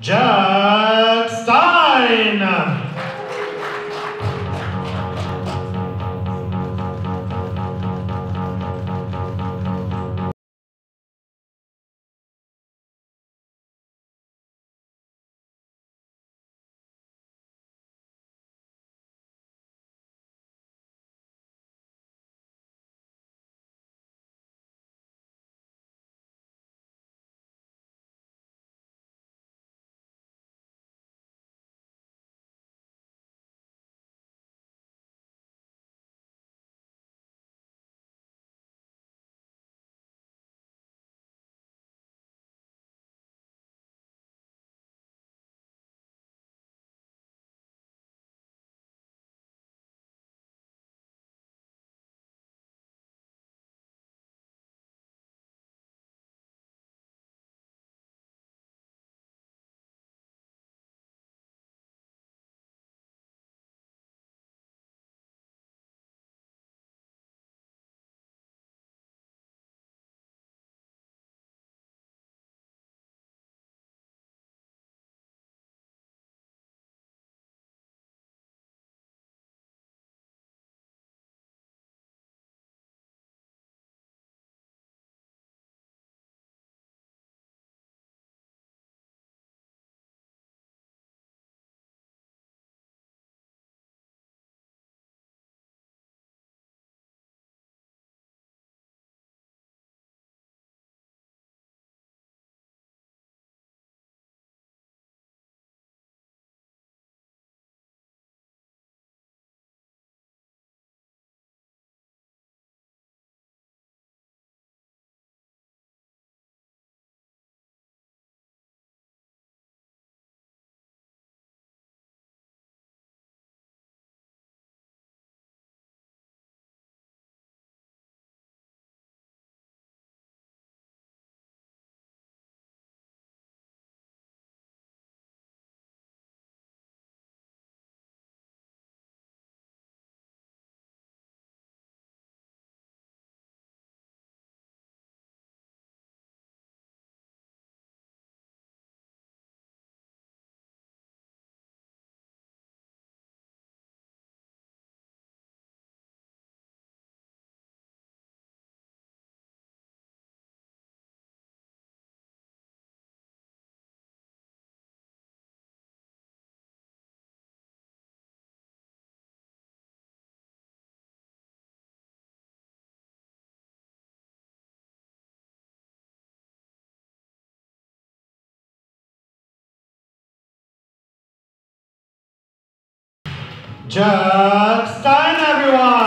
Jack Stein. Jack Stein, everyone.